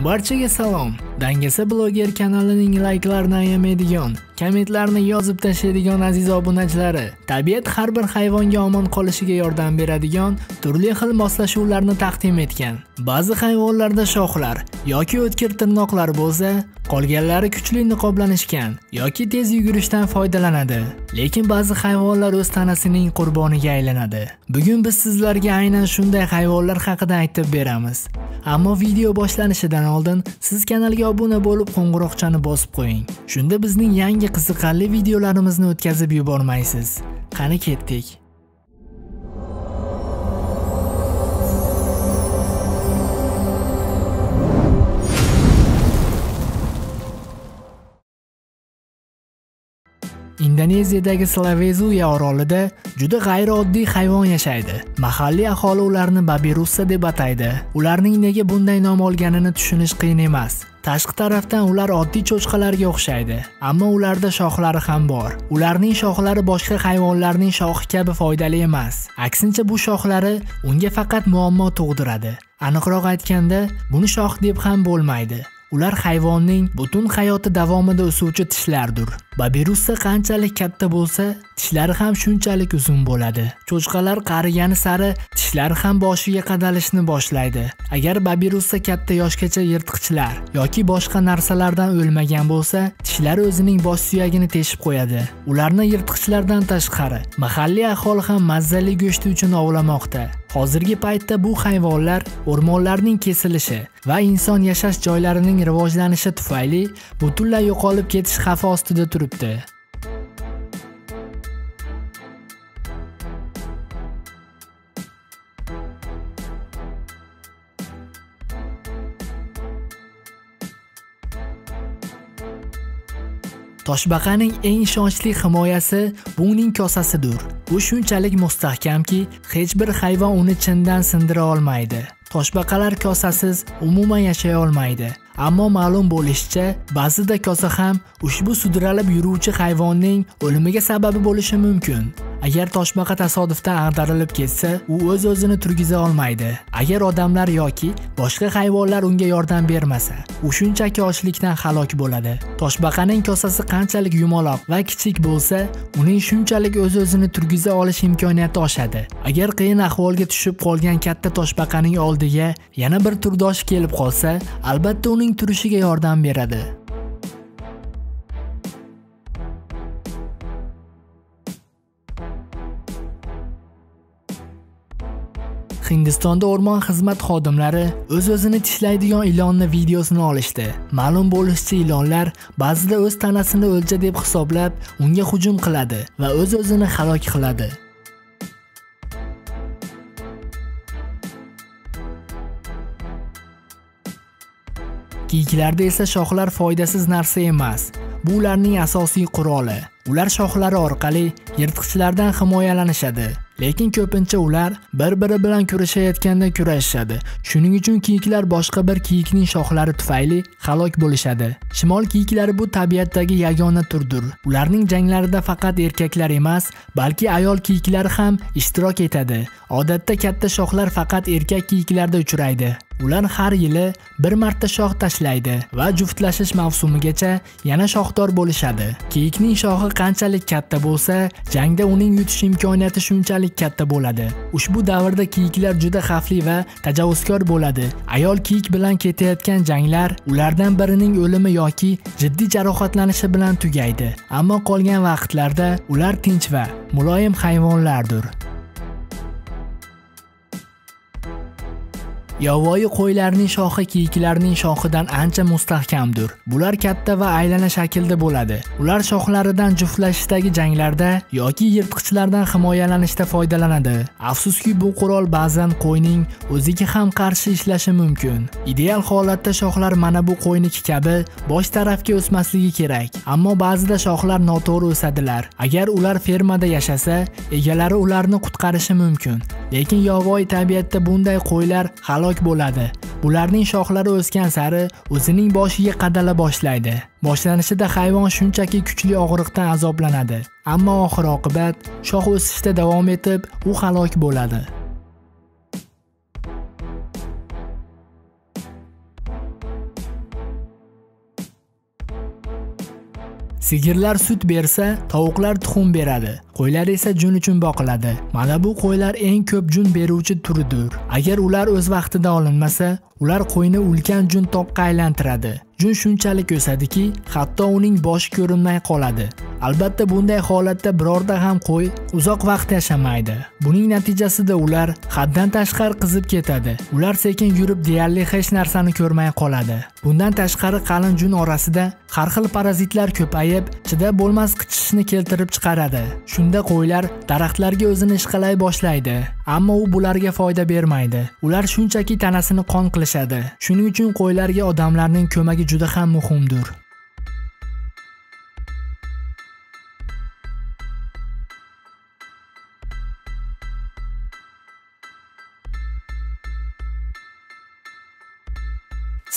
Barchaga salom. Dangasa bloger kanalining layklarini ayamaydigan, kommentlarni yozib tashlaydigan aziz obunachilari, tabiat har bir hayvonga omon qolishiga yordam beradigan turli xil moslashuvlarni taqdim etgan. Ba'zi hayvonlarda shoxlar yoki o'tkir tirnoqlar bo'lsa, qolganlari kuchli niqoblanishgan yoki tez yugurishdan foydalanadi. Lekin ba'zi hayvonlar o'z tanasining qurboniga aylanadi. Bugun biz sizlarga aynan shunday hayvonlar haqida aytib beramiz. Ammo video boshlanishidan oldin siz kanalga obuna bo'lib qo'ng'iroqchani bosib qo'ying. Shunda bizning yangi qiziqarli videolarimizni o'tkazib yubormaysiz. Qani ketdik. Indoneziyadagi Slavezuya orolida juda g'ayrioddiy hayvon yashaydi. Mahalliy aholi ularni babirussa deb ataydi. Ularning nega bunday nom olganini tushunish qiyin emas. Tashqi tarafdan ular oddiy cho'chqalarga o'xshaydi, ammo ularda shoxlari ham bor. Ularning shoxlari boshqa hayvonlarning shoxi kabi foydali emas. Aksincha bu shoxlari unga faqat muammo tug'diradi. Aniqroq aytganda, buni shox deb ham bo'lmaydi. Ular hayvonning butun hayoti davomida o'suvchi tishlardir. Babirussa qanchalik katta bo'lsa, tishlari ham shunchalik uzun bo'ladi. Cho'chqalar qarigani sari tishlari ham boshiga qadalishni boshlaydi. Agar babirussa katta yoshgacha yirtqichlar yoki boshqa narsalardan o'lmagan bo'lsa, tishlari o'zining bosh suyagini teshib qo'yadi. Ularni yirtqichlardan tashqari mahalliy aholi ham mazzali go'shti uchun ovlamoqda. Hozirgi paytda bu hayvonlar o'rmonlarning kesilishi va inson yashash joylarining rivojlanishi tufayli butunlay yo'qolib ketish xavfi ostida turibdi. Toshbaqaning eng ishonchli himoyasi bu uning kosasidir. U shunchalik mustahkamki, hech bir hayvon uni chindan sindira olmaydi. Toshbaqalar kosasiz umuman yashay olmaydi. Ammo ma'lum bo'lishicha, ba'zida kosa ham ushbu sudralib yuruvchi hayvonning o'limiga sababi bo'lishi mumkin. Agar toshbaqa tasodifdan ag'darilib ketsa, u o'z-o'zini turgiza olmaydi. Agar odamlar yoki boshqa hayvonlar unga yordam bermasa, u shunchaki ochlikdan halok bo'ladi. Toshbaqaning kosasi qanchalik yumaloq va kichik bo'lsa, uning shunchalik o'z-o'zini turgiza olish imkoniyati oshadi. Agar qiyin ahvolga tushib qolgan katta toshbaqaning oldiga yana bir turdosh kelib qolsa, albatta uning turishiga yordam beradi. Hindistonda o'rmon xizmat xodimlari o'z-o'zini tishlaydigan ilonni videosini olishdi. Ma'lum bo'lishicha ilonlar ba'zida o'z tanasini o'lja deb hisoblab, unga hujum qiladi va o'z-o'zini halok qiladi. Kiyiklarda esa shoxlar foydasiz narsa emas. Bu ularning asosiy quroli. Ular shoxlari orqali yirtqichlardan himoyalanishadi. Lekin ko'pincha ular bir-biri bilan kurashayotganda kurashishadi. Shuning uchun kiyiklar boshqa bir kiyikning shoxlari tufayli halok bo'lishadi. Shimol kiyiklari bu tabiatdagi yagona turdir. Ularning janglarida faqat erkaklar emas, balki ayol kiyiklar ham ishtirok etadi. Odatda katta shoxlar faqat erkak kiyiklarda uchraydi. Ular har yili bir marta shox tashlaydi va juftlashish mavsumigacha yana shoxdor bo'lishadi. Kiyikning shoxi qanchalik katta bo'lsa, jangda uning yutish imkoniyati shunchalik katta bo'ladi. Ushbu davrda kiyiklar juda xavfli va tajovuzkor bo'ladi. Ayol kiyik bilan ketayotgan janglar ulardan birining o'limi yoki jiddiy jarohatlanishi bilan tugaydi. Ammo qolgan vaqtlarda ular tinch va muloyim hayvonlardir. Yovvoyi qo'ylarning shoxi kiyiklarning shoxidan ancha mustahkamdir. Bular katta va aylana shaklda bo'ladi. Ular shoxlaridan juftlashishdagi janglarda yoki yirtqichlardan himoyalanishda foydalanadi. Afsuski, bu qurol ba'zan qo'yning o'ziga ham qarshi ishlashi mumkin. Ideal holatda shoxlar mana bu qo'yniki kabi bosh tarafga o'smasligi kerak. Ammo ba'zida shoxlar noto'g'ri o'sadilar. Agar ular fermada yashasa, egalari ularni qutqarishi mumkin. Lekin yovvoyi tabiatda bunday qo'ylar halok bo'ladi. Ularning shoxlari o'sgan sari o'zining boshiga qadala boshlaydi. Boshlanishida hayvon shunchaki kuchli og'riqdan azoblanadi, ammo oxir oqibat shox o'sishda davom etib, u halok bo'ladi. Sigirlar sut bersa, tovuqlar tuxum beradi. Qo'ylar esa jun uchun boqiladi. Mana bu qo'ylar eng ko'p jun beruvchi turidir. Agar ular o'z vaqtida olinmasa, ular qo'yni ulkan jun toqqa aylantiradi. Jun shunchalik o'sadiki, hatto uning boshi ko'rinmay qoladi. Albatta bunday holatda birorta ham qo'y uzoq vaqt yashamaydi. Buning natijasida ular haddan tashqari qizib ketadi. Ular sekin yurib deyarli hech narsani ko'rmay qoladi. Bundan tashqari qalin jun orasida har xil parazitlar ko'payib, chidab bo'lmas qichishishni keltirib chiqaradi. Shunda qo'ylar daraxtlarga o'zini ishqalay boshlaydi, ammo u bularga foyda bermaydi. Ular shunchaki tanasini qon qilishadi. Shuning uchun qo'ylarga odamlarning ko'magi juda ham muhimdir.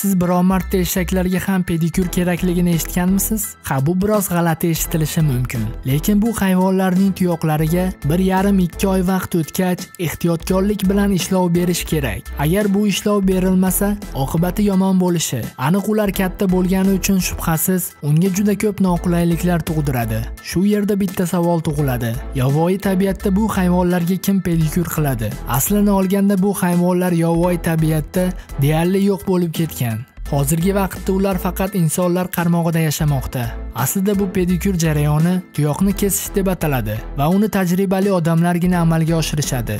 Siz biror marta eshaklarga ham pedikyur kerakligini eshitganmisiz? Ha, bu biroz g'alati eshitilishi mumkin. Lekin bu hayvonlarning tuyoqlariga 1,5-2 oy vaqt o'tgach, ehtiyotkorlik bilan ishlov berish kerak. Agar bu ishlov berilmasa, oqibati yomon bo'lishi. Aniq ular katta bo'lgani uchun shubhasiz, unga juda ko'p noqulayliklar tug'diradi. Shu yerda bitta savol tug'iladi. Yovvoyi tabiatda bu hayvonlarga kim pedikyur qiladi? Aslini olganda bu hayvonlar yovvoyi tabiatda deyarli yo'q bo'lib ketgan. Hozirgi vaqtda ular faqat insonlar qarmog'ida yashamoqda. Aslida bu pedikyur jarayoni tuyoqni kesish deb ataladi va uni tajribali odamlargina amalga oshirishadi.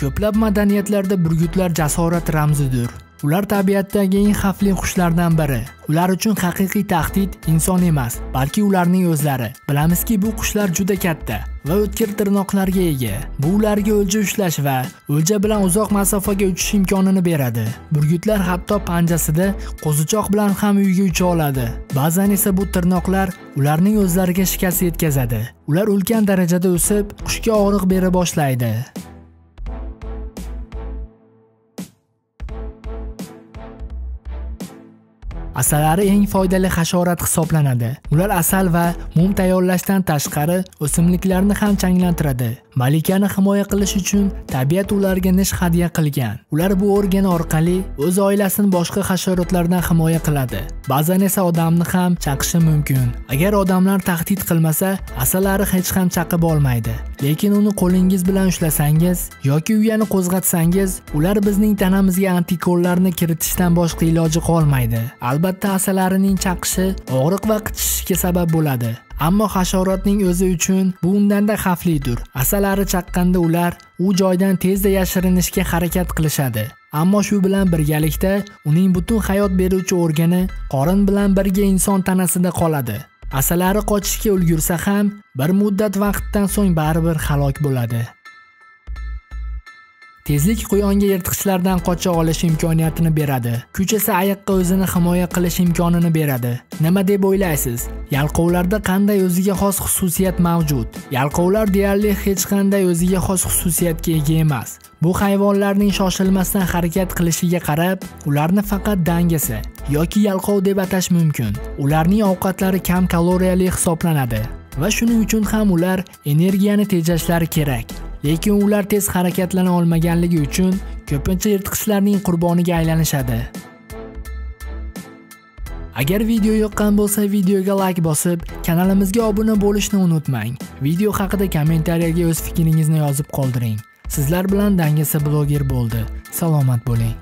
Ko'plab madaniyatlarda burgutlar jasorat ramzidir. Ular tabiatdagi eng xavfli qushlardan biri. Ular uchun haqiqiy tahdid inson emas, balki ularning o'zlari. Bilamizki, bu qushlar juda katta va o'tkir tirnoqlarga ega. Bu ularga o'lja ushlash va o'lja bilan uzoq masofaga uchish imkonini beradi. Burgutlar hatto panjasida qo'zichoq bilan ham uyga ucha oladi. Ba'zan esa bu tirnoqlar ularning o'zlariga shikast yetkazadi. Ular ulkan darajada o'sib, qushga og'riq bera boshlaydi. Asalari eng foydali hasharot hisoblanadi. Ular asal va mum tayyorlashdan tashqari o'simliklarni ham changlantiradi. Malikani himoya qilish uchun tabiat ularga nish hadya qilgan. Ular bu organ orqali o'z oilasini boshqa hasharotlardan himoya qiladi. Ba'zan esa odamni ham chaqishi mumkin. Agar odamlar tahdid qilmasa, asalari hech ham chaqib olmaydi. Lekin uni qo'lingiz bilan ushlasangiz yoki uyani qo'zg'atsangiz, ular bizning tanamizga antikorlarni kiritishdan boshqa iloji qolmaydi. Albatta asalarining chaqishi og'riq va qichishishga sabab bo'ladi. Ammo hasharotning o'zi uchun bu undanda xavflidir. Asalari chaqqanda ular u joydan tezda yashirinishga harakat qilishadi. Ammo shu bilan birgalikda uning butun hayot beruvchi organi qorin bilan birga inson tanasida qoladi. Asalari qochishga ulgursa ham bir muddat vaqtdan so'ng baribir halok bo'ladi. Tezlik quyonga yirtqichlardan qocha olish imkoniyatini beradi. Kuch esa ayiqqa o'zini himoya qilish imkonini beradi. Nima deb o'ylaysiz? Yalqovlarda qanday o'ziga xos xususiyat mavjud? Yalqovlar deyarli hech qanday o'ziga xos xususiyatga ega emas. Bu hayvonlarning shoshilmasdan harakat qilishiga qarab, ularni faqat dangasa yoki yalqov deb atash mumkin. Ularning ovqatlari kam kaloriyali hisoblanadi va shuning uchun ham ular energiyani tejashlari kerak. Lekin ular tez harakatlana olmaganligi uchun ko'pincha yirtqichlarning qurboniga aylanishadi. Agar video yoqqan bo'lsa, videoga like bosib, kanalimizga obuna bo'lishni unutmang. Video haqida kommentariyaga o'z fikringizni yozib qoldiring. Sizlar bilan Dangasa bloger bo'ldi. Salomat bo'ling.